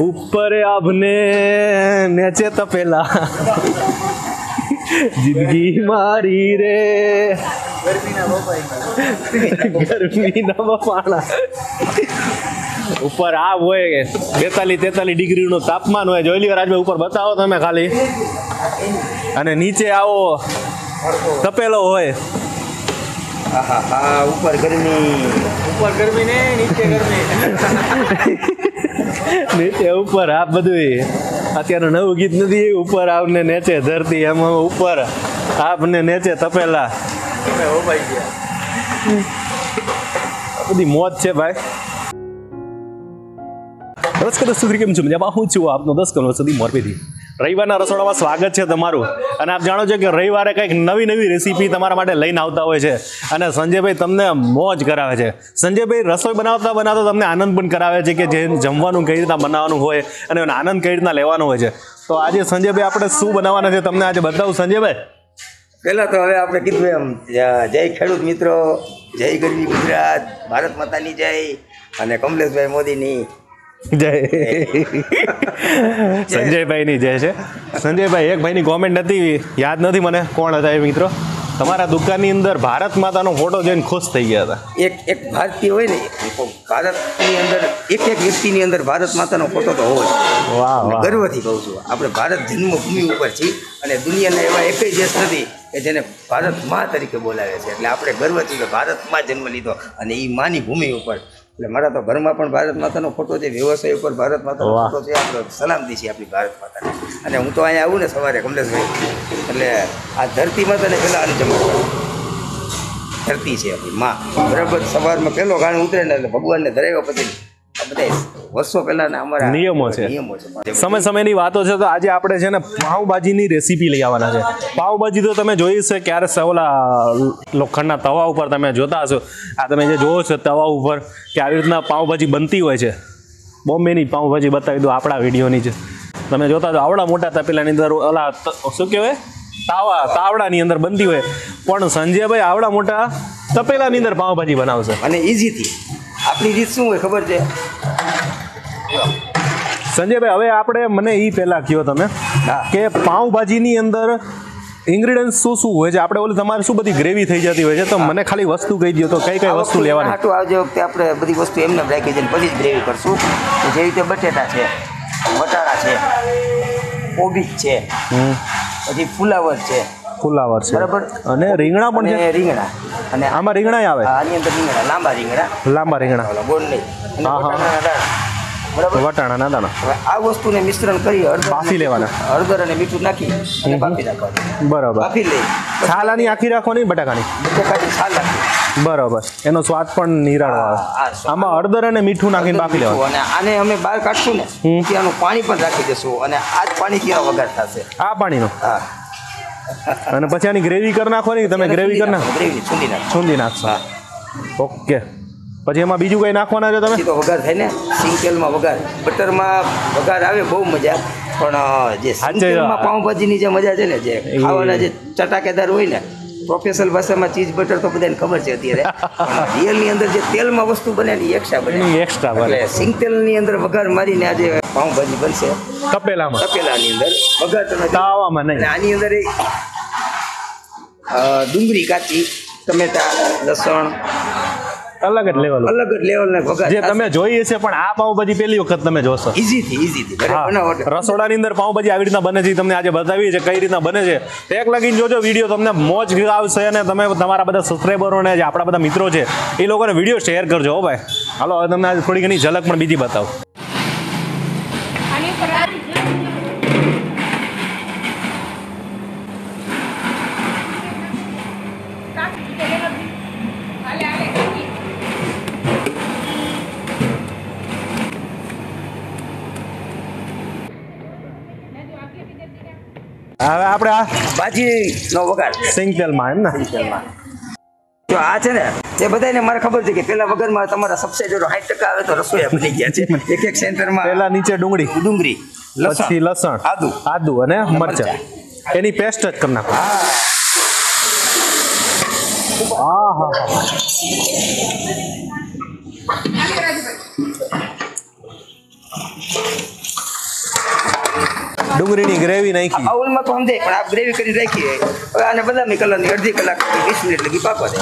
ઉપર આભને નેચે તપેલા. જિંદગી મારી રે. ગરમીના બફાણા ઉપર આ હોય બેતાલીસ તેતાલીસ ડિગ્રીનું તાપમાન હોય. જોઈ લ્યો રાજભાઈ ઉપર બતાવો તમે ખાલી. અને નીચે આવો તપેલો હોય. ઉપર ગરમી. ઉપર ગરમી ને નીચે ગરમી. નીચે ઉપર આ બધું અત્યારે નવું ગીત નથી ઉપર આવને નેચે ધરતી એમાં ઉપર આપને નેચે તપેલા. બધી મોજ છે ભાઈ. નમસ્કાર દોસ્તો કેમ છો? મજામાં? હું છું આપનો દસ કરોડ સુધી મોરબીથી. રવિવારના રસોડામાં સ્વાગત છે તમારું. અને આપ જાણો છો કે રવિવારે કંઈક નવી નવી રેસીપી તમારા માટે લઈને આવતા હોય છે. અને સંજયભાઈ તમને મોજ કરાવે છે. સંજયભાઈ રસોઈ બનાવતા બનાવતા તમને આનંદ પણ કરાવે છે કે જે જમવાનું કઈ રીતના બનાવવાનું હોય અને આનંદ કઈ રીતના લેવાનો હોય છે. તો આજે સંજયભાઈ આપણે શું બનાવવાના છે તમને આજે બતાવું સંજયભાઈ? પહેલાં તો હવે આપણે કીધું એમ જય ખેડૂત મિત્રો, જય ગરવી ગુજરાત, ભારત માતાની જય અને કમલેશભાઈ મોદીની જય. સંજયભાઈની જય છે. સંજયભાઈ એક ભાઈની કોમેન્ટ હતી યાદ નથી મને કોણ હતા એ મિત્રો? તમારા દુકાનની અંદર ભારત માતાનો ફોટો જોઈને ખુશ થઈ ગયા હતા. એક એક ભારતીય હોય ને ભારતની અંદર એક એક વ્યક્તિની અંદર ભારત માતાનો ફોટો તો હોય. વાહ ગર્વથી કહું છું આપણે ભારત જન્મભૂમિ ઉપર છીએ અને દુનિયાના એવા એક દેશ નથી કે જેને ભારત મા તરીકે બોલાવે છે. એટલે આપણે ગર્વથી ભારતમાં જન્મ લીધો અને એ માની ભૂમિ ઉપર એટલે મારા તો ઘરમાં પણ ભારત માતાનો ફોટો છે વ્યવસાય ઉપર ભારત માતાનો ફોટો છે આપણે સલામતી છે આપણી ભારત માતાને. અને હું તો અહીંયા આવું ને સવારે કમલેશભાઈ. એટલે આ ધરતી માતાને પહેલાં અનુજમણ ધરતી છે આપણી માં. બરાબર સવારમાં પહેલો ગાણ ઉતરે ને એટલે ભગવાનને ધરાવ્યા પછી બધા વર્ષો પહેલાના અમારા નિયમો છે. નિયમો છે. સમય સમયની વાતો છે તો આજે આપણે છે ને પાઉંભાજીની રેસીપી લઈ આવવાના છે. પાઉંભાજી તો તમે જોઈ છે ક્યારે સ- ઓલા લોખંડના તવા ઉપર તમે જોતા હશો. આ તમે જે જોવો છો તવા ઉપર કે આવી રીતના પાઉંભાજી બનતી હોય છે. બોમ્બેની પાઉંભાજી બતાવી દો આપણા વિડીયોની છે તમે જોતા છો આવડા મોટા તપેલાની અંદર ઓલા શું કહેવાય? તાવા તાવડાની અંદર બનતી હોય. પણ સંજયભાઈ આવડા મોટા તપેલાની અંદર પાઉંભાજી બનાવશે. અને ઇઝીથી આપણી રીત શું હોય ખબર છે? સંજયભાઈ હવે આપણે મને એ પહેલા કહો તમે કે પાઉંભાજીની અંદર ઇન્ગ્રીડિયન્ટ શું શું હોય છે? આપણે ઓલી તમારે શું બધી ગ્રેવી થઈ જતી હોય છે? તો મને ખાલી વસ્તુ કહી દો તો કઈ કઈ વસ્તુ લેવાની? હાટું આવજે વખતે આપણે બધી વસ્તુ એમને જ રાખી છે પછી જ ગ્રેવી કરશું. જેવી રીતે બટેટા છે વટાણા છે કોબીજ છે પછી ફુલાવર છે. ફુલાવર છે. બરાબર? અને રીંગણા પણ છે? રીંગણા. અને આમાં રીંગણા આવે? આની અંદર રીંગણા લાંબા રીંગણા. લાંબા રીંગણા. ગોળ નહીં. હા. વટાણાના દાણા. બરાબર હવે આ વસ્તુને મિશ્રણ કરી હળદર બાફી લેવાના. હળદર અને મીઠું નાખી અને બાફી નાખવાનું બરાબર. બાફી લઈ. આખી રાખવાની બટાકાની? બટાકાની છાલ નાખી. બરોબર. એનો સ્વાદ પણ નિરાળો આવે. આમાં હળદર અને મીઠું નાખીને બાફી લેવાનું. અને આને અમે બહાર કાઢશું ને હમ. ત્યાંનું પાણી પણ રાખી દેશું અને આ જ પાણી ત્યાં વઘાર થશે. આ પાણીનો? હા. અને પછી આની ગ્રેવી કરી નાખવાની તમે ગ્રેવી કરી નાખો ગ્રેવી છૂંદી નાખો છૂંદી નાખશો. ઓકે. પછી એમાં બીજું કંઈ નાખવાના છો તમે? તો વઘાર થાય ને. સિંગ તેલમાં વઘાર. બટરમાં વઘાર આવે બહુ મજા. પણ જે સિંગ પાઉંભાજીની જે મજા છે ને જે ખાવાના જે ચટાકેદાર હોય ને પ્રોફેશનલ ભાષામાં ચીઝ બટર તો બધાને ખબર છે અત્યારે. રિયલની અંદર જે તેલમાં વસ્તુ બને ને એક્સ્ટ્રા બને. એક્સ્ટ્રા બને. સિંગ તેલની અંદર વઘાર મારીને આજે પાઉંભાજી બનશે. તપેલામાં? તપેલાની અંદર. વઘાર તમે તાવામાં નહીં. આની અંદર એ ડુંગળી કાચી ટમેટા લસણ અલગ જ લેવલ અલગ જ લેવલના વગર જે તમે જોઈ હશે પણ આ પાઉંભાજી પહેલી વખત તમે જોશો. ઈઝી થી ઈઝી થી. રસોડાની અંદર પાઉંભાજી આવી રીતના બને છે તમને આજે બતાવી છે કઈ રીતના બને છે. તો એક લગીને જોજો વીડિયો તમને મોજ આવશે અને તમે તમારા બધા સબસ્ક્રાઈબરોને જે આપણા બધા મિત્રો છે એ લોકોને વીડિયો શેર કરજો હો ભાઈ. હાલો હવે તમને આજે થોડી ઘણી ઝલક પણ બીજી બતાવું. હવે આપણે આ ભાજીનો વઘાર. સિંગ તેલમાં એમ ને? તેલમાં તો આ છે ને તે બધાને મારે ખબર છે કે પેલા વગરમાં તમારા સબસિડીરો સાઠ ટકા આવે તો રસોઈયા બની ગયા છે. એક એક સેન્ટરમાં પહેલા નીચે ડુંગળી ડુંગળી પછી લસણ લસણ આદુ. આદુ અને મરચાં. એની પેસ્ટ જ કરી નાખો. હા હા હા. ડુંગળીની ગ્રેવી નાખી. આ ઓલમાં તો સમજાય પણ આ ગ્રેવી કરી રાખીએ. હવે આને બદામી કલરની અડધી કલાક વીસ મિનિટ લગી પાકવા દે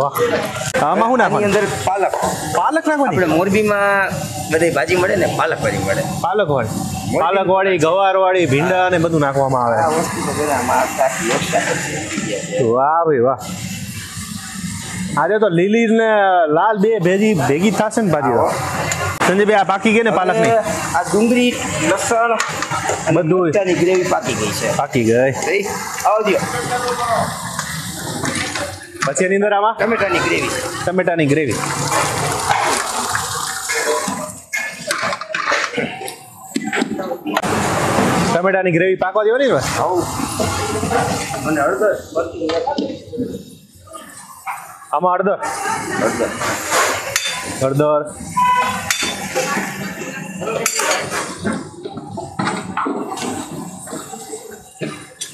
વાહ. આમાં શું નાખવાની? અંદર પાલક. પાલક નાખવાની? આપણે મોરબીમાં બધી ભાજી મળે ને પાલક ભાજી મળે. પાલક વાળી પાલક વાળી ગવાર વાળી ભીંડા ને બધું નાખવામાં આવે. વાહ ભાઈ વાહ. આજે તો લીલી ને લાલ બે ભેજી ભેગી થશે ને ભાજી. સંજયભાઈ આ પાકી ગઈ ને પાલકની આ ડુંગળી લસણ બધું. મરચાંની ગ્રેવી પાકી ગઈ છે. પાકી ગઈ. આવજો પછી એની અંદર આમાં? ટમેટાની ગ્રેવી. ટમેટાની ગ્રેવી. ટમેટાની ગ્રેવી પાકવા દેવાની ને અને હળદર આમાં હળદર. હળદર. હળદર.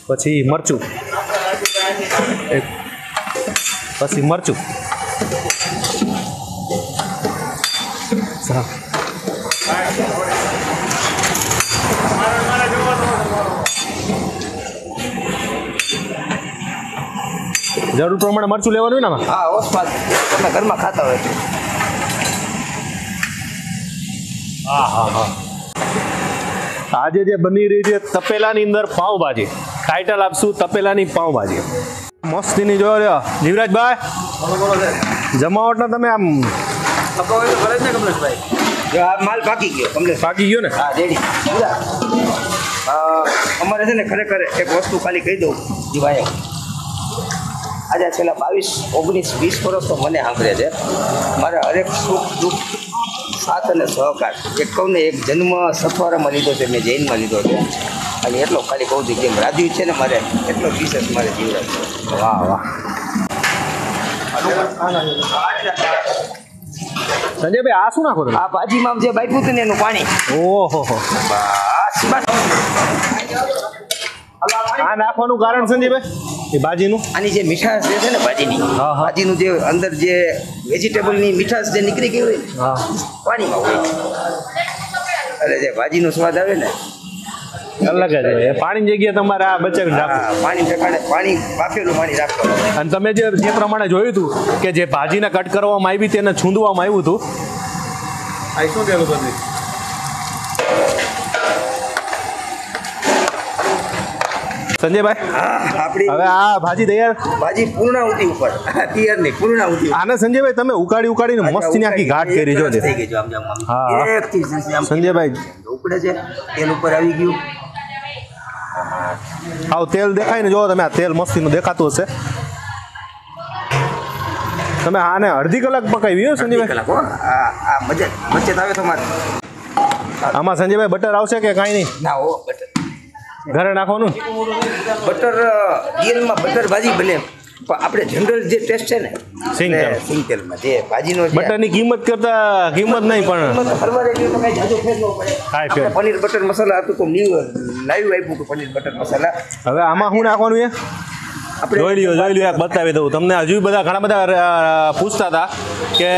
પછી મરચું. એક. પછી મરચું. હા. જરૂર પ્રમાણે મરચું લેવાનું હોય ને હા ઓસ્પાદ તમે ઘરમાં ખાતા હોય તો. હા હા હા. આજે જે બની રહી છે તપેલાની અંદર પાઉંભાજી. ટાઇટલ આપશું તપેલાની પાઉંભાજી. મસ્તીની જોયો રહ્યો. જીવરાજભાઈ જમાવટનો તમે આમ માલ પાકી ગયો. કમલેશ પાકી ગયો ને? હા રેડી. અમારે છે ને ખરેખર એક વસ્તુ ખાલી કહી દઉં. જીવાય. આજે છેલ્લા બાવીસ ઓગણીસ વીસ વર્ષ તો મને સાંભળે છે. મારા હરેક સુખ દુઃખ સાથ અને સહકાર એક કહું એક જન્મ સથવારામાં લીધો છે મેં જૈનમાં લીધો છે. અને એટલો ખાલી કહું છું કેમ રાધ્યું છે ને મારે એટલો વિશેષ મારે જીવરાજ છે. વાહ વાહ. સંજયભાઈ આ શું નાખો આ ભાજીમાં જે બાઈપું હતું ને એનું પાણી. ઓહો. આ નાખવાનું કારણ સંજયભાઈ? એ ભાજીનું આની જે મીઠાશ જે છે ને ભાજીની. ભાજીનું જે અંદર જે વેજીટેબલની મીઠાશ જે નીકળી ગઈ હોય હા. પાણીમાં હોય. એટલે જે ભાજીનો સ્વાદ આવે ને અલગ જ હોય. પાણી પાણીની જગ્યાએ તમારે આ બચાવી રાખો પાણી ઠેકાણે પાણી બાફેલું પાણી રાખો અને તમે જે જે પ્રમાણે જોયું હતું કે જે ભાજીને કટ કરવામાં આવી તેને છૂંદવામાં આવ્યું હતું? આ શું કહેલું બધું સંજયભાઈ? હવે આ ભાજી તૈયાર? ભાજી પૂર્ણાહુતિ ઉપર. તૈયાર નહીં પૂર્ણાહુતિ આને સંજયભાઈ તમે ઉકાળી ઉકાળીને મસ્તીની આખી ઘાટ કરી જો. હા, સંજયભાઈ. ઉપડે છે તેલ ઉપર આવી ગયું. આવ તેલ દેખાય ને જો તમે આ તેલ મસ્તીનું દેખાતું હશે. તમે આને અડધી કલાક પકાવી હો સંજયભાઈ? કલાક હો. આ આ મજે વચ્ચે આવે તમારે. આમાં સંજયભાઈ બટર આવશે કે કાંઈ નહીં? ના ઓ બટર. ઘરે નાખવાનું? બટર તેલમાં બટર ભાજી બને. પણ આપણે જનરલ જે ટેસ્ટ છે ને સિંગ તેલ. સિંગ તેલમાં જે ભાજીનો બટરની કિંમત કરતા કિંમત નહીં પણ એમાં તો કાંઈ જાજો ફેર ન પડે. પનીર બટર મસાલા હતું તો ન્યુ લાઈવ આપ્યું હતું પનીર બટર મસાલા. હવે આમાં શું નાખવાનું છે આપણે જોઈ લ્યો જોઈ લ્યો એક બતાવી દઉં તમને. હજુ બધા ઘણા બધા પૂછતા હતા કે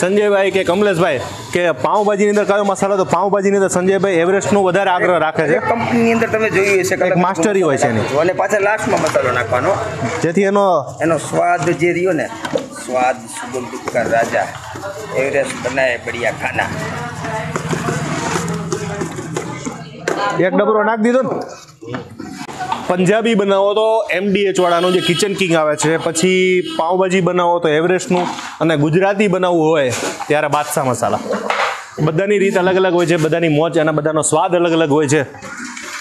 સંજયભાઈ કે કમલેશભાઈ કે પાઉંભાજીની અંદર કયો મસાલો તો પાઉંભાજીની અંદર સંજયભાઈ એવરેસ્ટનો વધારે આગ્રહ રાખે છે. કંપની કંપનીની અંદર તમે જોયું હશે એક માસ્ટરી હોય છે એની. અને પાછા લાસ્ટમાં મસાલો નાખવાનો. જેથી એનો એનો સ્વાદ જે રહ્યો ને સ્વાદ સુગંધિત કા રાજા. એવરેસ્ટ બનાય બઢિયા ખાના. એક ડબરો નાખી દીધો ને? પંજાબી બનાવો તો એમડીએચ વાળાનું જે કિચન કિંગ આવે છે, પછી પાઉંભાજી બનાવો તો એવરેસ્ટનું અને ગુજરાતી બનાવવું હોય ત્યારે બાદશાહ મસાલા. બધાની રીત અલગ અલગ હોય છે, બધાની મોજ અને બધાનો સ્વાદ અલગ અલગ હોય છે.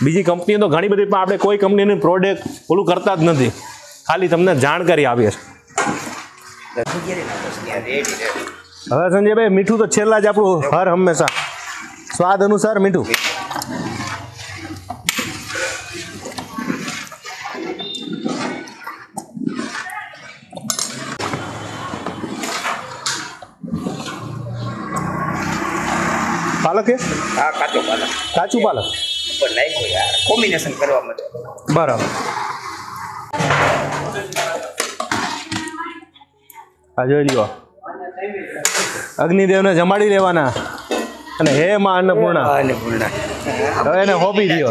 બીજી કંપનીઓ તો ઘણી બધી, પણ આપણે કોઈ કંપનીની પ્રોડક્ટ ઓલું કરતા જ નથી. ખાલી તમને જાણકારી આપીએ હવે સંજયભાઈ, મીઠું તો છેલ્લા જ આપણું હર હંમેશા. સ્વાદ અનુસાર મીઠું. પાલક હા કાચો પાલક. કાચું પાલક. ઉપર નાખ્યો યાર. કોમ્બિનેશન કરવા માટે. બરાબર. આ જોઈ લ્યો. અગ્નિદેવને જમાડી લેવાના. અને હે માં અન્નપૂર્ણા. અને હવે એને હોપી દો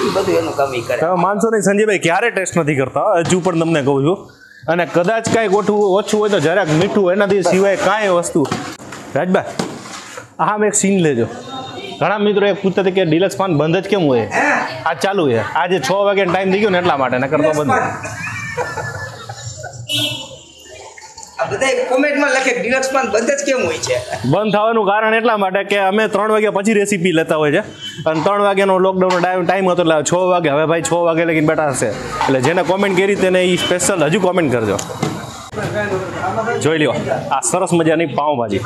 માનસો બધું એનું કામ કરે. તમે માનશો નહીં સંજયભાઈ ક્યારે ટેસ્ટ નથી કરતા? હજુ પણ તમને કહું છું. અને કદાચ કાંઈ ગોઠવું ઓછું હોય તો જરાક મીઠું એનાથી સિવાય કાંઈ વસ્તુ. રાજભાઈ મેં એક સીન લેજો. ઘણા મિત્રો એ પૂછતા હતા કે ડિલક્સ ફાન બંધ જ કેમ હોય? આ ચાલુ છે. આજે છ વાગે ટાઈમ થઈ ગયો ને એટલા માટે નકર તો બંધ. બધા કોમેન્ટમાં લખે ડિલક્સ પાન બંધ જ કેમ હોય છે? બંધ થવાનું કારણ એટલા માટે કે અમે ત્રણ વાગ્યા પછી રેસીપી લેતા હોય છે. અને ત્રણ વાગ્યાનો લોકડાઉનનો ટાઈમ હતો એટલે છ વાગે હવે ભાઈ છ વાગે લગીને બેઠા હશે. એટલે જેને કોમેન્ટ કરી તેને એ સ્પેશિયલ હજુ કોમેન્ટ કરજો. જોઈ લ્યો આ સરસ મજાની પાઉંભાજી.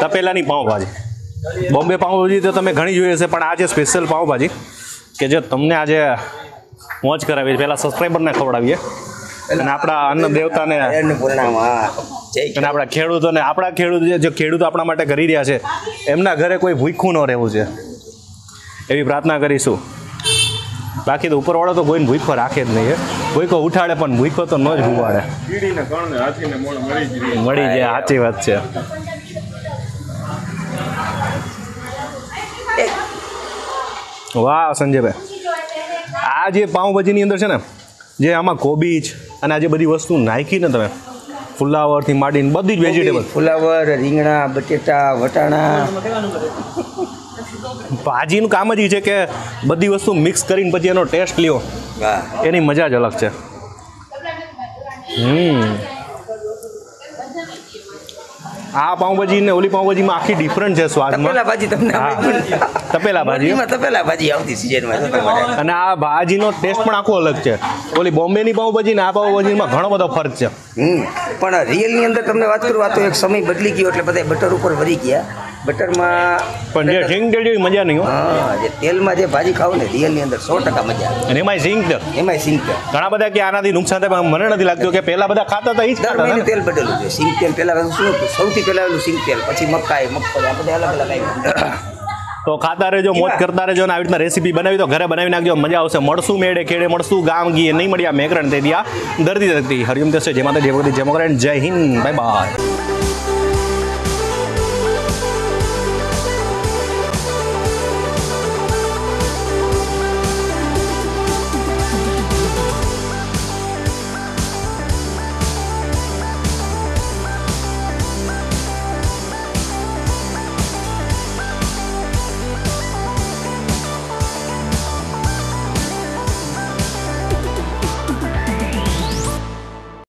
તપેલાની પાઉંભાજી. બોમ્બે પાઉંભાજી તો તમે ઘણી જોઈ હશે પણ આજે સ્પેશિયલ પાઉંભાજી કે જે તમને આજે મોજ કરાવી પહેલાં સબસ્ક્રાઈબરને ખવડાવીએ. અને આપણા અન્ન દેવતાને અને આપણા ખેડૂતોને આપણા ખેડૂત જે- જે ખેડૂતો આપણા માટે કરી રહ્યા છે એમના ઘરે કોઈ ભૂખ્યું ન રહેવું છે. એવી પ્રાર્થના કરીશું. બાકી તો ઉપરવાળો તો કોઈને ભૂખો રાખે જ નહીં. ભૂખો ઉઠાડે પણ ભૂખો તો ન જ મોણ મળી મળી જાય સાચી વાત છે. વાહ સંજયભાઈ. આ જે પાઉંભાજીની અંદર છે ને જે આમાં કોબીજ અને આ જે બધી વસ્તુ નાખી ને તમે ફુલાવરથી માંડીને બધી જ વેજીટેબલ ફુલાવર રીંગણા બટેટા વટાણા. ભાજીનું કામ જ એ છે કે બધી વસ્તુ મિક્સ કરીને પછી એનો ટેસ્ટ લ્યો. એની મજા જ અલગ છે. હમ. આ પાઉંભાજી ને ઓલી પાઉંભાજીમાં આખી ડિફરન્ટ છે સ્વાદમાં. તપેલા ભાજી તમને તપેલા ભાજી. તપેલા ભાજી આવતી સિઝનમાં અને આ ભાજીનો ટેસ્ટ પણ આખો અલગ છે. ઓલી બોમ્બેની પાઉંભાજી ને આ પાઉંભાજીમાં ઘણો બધો ફરક છે. પણ રિયલની અંદર તમને વાત કરું આ તો એક સમય બદલી ગયો એટલે બધા બટર ઉપર વરી ગયા. બટરમાં પણ જે સિંગ તેલ જેવી મજા નહીં હો. હા જે તેલમાં જે ભાજી ખાવ ને રિયલની અંદર સો ટકા મજા આવે. અને એમાંય સિંગ તેલ. એમાંય સિંગ તેલ. ઘણા બધા કે આનાથી નુકસાન થાય પણ મને નથી લાગતું કે પહેલા બધા ખાતા હતા એ જ દર ખાતા મહિને હતા ને. તેલ બદલવું જોઈએ. સિંગ તેલ પહેલાં શું હતું? સૌથી પહેલાં આવેલું સિંગ તેલ પછી મકાઈ મગફળી આ બધા અલગ અલગ આવ્યું તો ખાતા રહેજો મોજ કરતા રહેજો અને આવી રીતના રેસીપી બનાવી તો ઘરે બનાવી નાખજો. મજા આવશે. મળશું મેળે ખેડે મળશું ગામ ગીએ. નહીં મળ્યા મેકરણ તે દિયા દર્દી દર્દી હરિયમ દેશે જય માતા જય ભગવતી. જય મકરણ જય હિન્દ. Bye bye.